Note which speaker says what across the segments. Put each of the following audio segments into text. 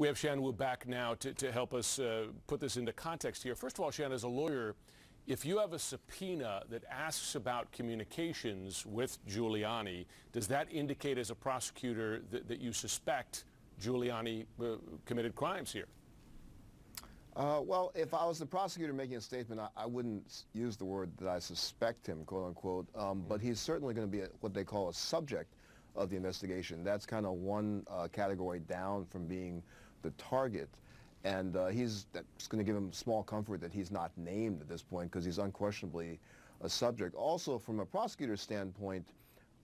Speaker 1: We have Shan Wu back now to, to help us uh, put this into context here. First of all, Shan, as a lawyer, if you have a subpoena that asks about communications with Giuliani, does that indicate as a prosecutor that, that you suspect Giuliani uh, committed crimes here?
Speaker 2: Uh, well, if I was the prosecutor making a statement, I, I, wouldn't use the word that I suspect him, quote unquote. Um, but he's certainly going to be a, what they call a subject of the investigation. That's kind of one uh, category down from being the target. And uh, he's that's going to give him small comfort that he's not named at this point because he's unquestionably a subject. Also, from a prosecutor's standpoint,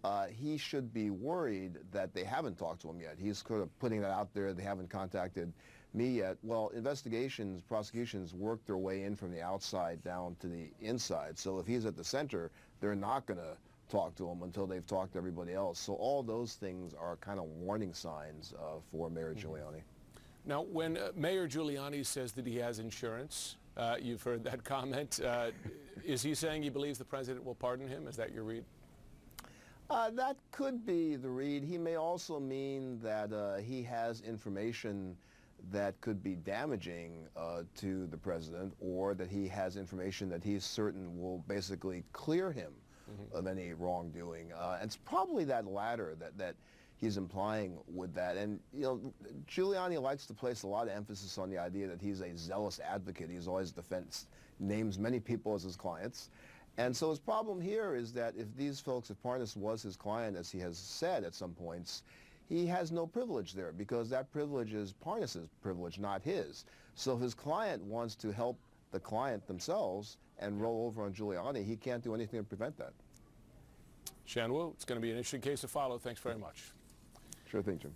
Speaker 2: uh, he should be worried that they haven't talked to him yet. He's sort of putting that out there. They haven't contacted me yet. Well, investigations, prosecutions work their way in from the outside down to the inside. So if he's at the center, they're not going to talk to him until they've talked to everybody else. So all those things are kind of warning signs uh, for Mayor mm-hmm. Giuliani.
Speaker 1: Now, when uh, Mayor Giuliani says that he has insurance, uh, you've heard that comment. Uh, is he saying he believes the president will pardon him? Is that your read?
Speaker 2: Uh, that could be the read. He may also mean that uh, he has information that could be damaging uh, to the president or that he has information that he's certain will basically clear him mm-hmm. of any wrongdoing. Uh, it's probably that latter that, that he's implying with that. And, you know, Giuliani likes to place a lot of emphasis on the idea that he's a zealous advocate. He's always defense, names many people as his clients. And so his problem here is that if these folks, if Parnas was his client, as he has said at some points, he has no privilege there because that privilege is Parnas's privilege, not his. So if his client wants to help the client themselves and roll over on Giuliani, he can't do anything to prevent that.
Speaker 1: Shan Wu, it's going to be an interesting case to follow. Thanks very much.
Speaker 2: Sure thing, Jim.